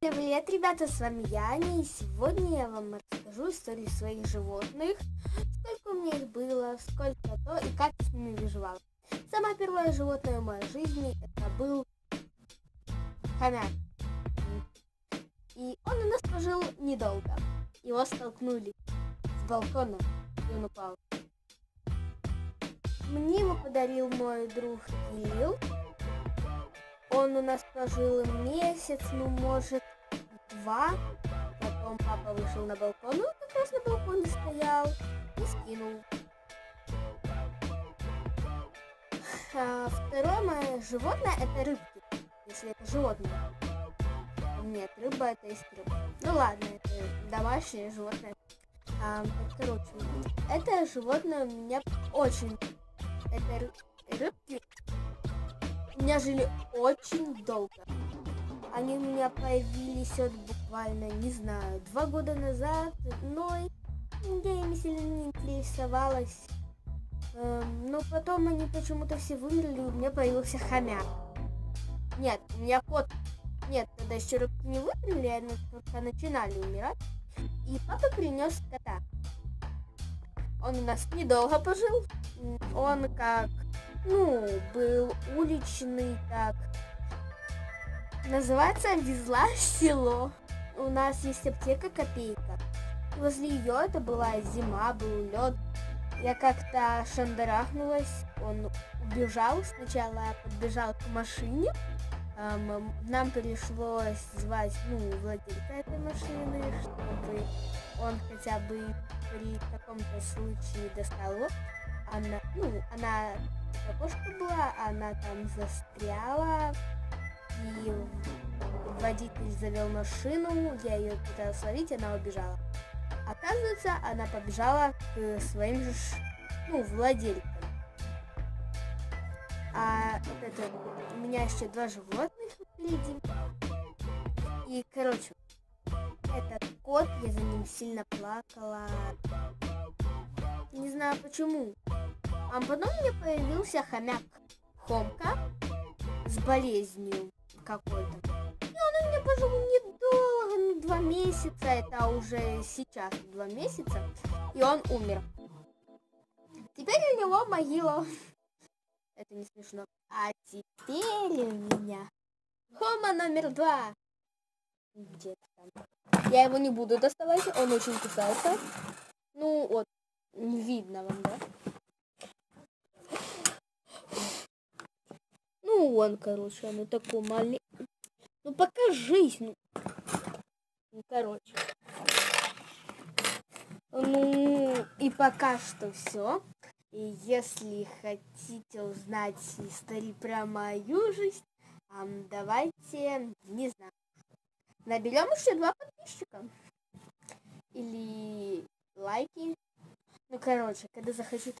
Привет, ребята, с вами Яня, и сегодня я вам расскажу историю своих животных, сколько у меня их было, сколько то и как я с ними выживала. Самое первое животное в моей жизни это был хомяк. И он у нас пожил недолго. Его столкнули с балкона, и он упал. Мне его подарил мой друг Кирилл. Он у нас прожил месяц, ну, может, два. Потом папа вышел на балкон, ну, как раз на балконе стоял и скинул. А второе мое животное это рыбки, если это животное. Нет, рыба это из рыб. Ну ладно, это домашнее животное. А, короче, это животное у меня очень... Это ры- рыбки у меня жили очень долго. Они у меня появились вот буквально, не знаю, два года назад, но я ими сильно не интересовалась. Эм, но потом они почему-то все вымерли, и у меня появился хомяк. Нет, у меня кот. Нет, тогда еще рыбки не вымерли, они только начинали умирать. И папа принес кота. Он у нас недолго пожил. Он как, ну, был уличный, так, Называется «Везла село». У нас есть аптека «Копейка». Возле ее это была зима, был лед. Я как-то шандарахнулась, он убежал сначала, подбежал к машине. Ам, нам пришлось звать, ну, владельца этой машины, чтобы он хотя бы при каком-то случае достал его. Она, ну, она кошка была, она там застряла, и водитель завел машину, я ее пыталась ловить, она убежала. Оказывается, она побежала к своим же, ну, владельцам. А это, у меня еще два животных впереди. И, короче, этот кот, я за ним сильно плакала. Не знаю почему. А потом у меня появился хомяк Хомка с болезнью какой-то. И он у меня пожил недолго, ну, два месяца, это уже сейчас два месяца, и он умер. Теперь у него могила. Это не смешно. А теперь у меня Хома номер два. Где-то там. Я его не буду доставать, он очень кусается. Ну вот, не видно вам, да? Ну, он, короче, он такой маленький. Ну, покажись, ну. Ну, короче. Ну, и пока что все. И если хотите узнать истории про мою жизнь, давайте, не знаю, наберем еще два подписчика. Или лайки. Ну, короче, когда захочу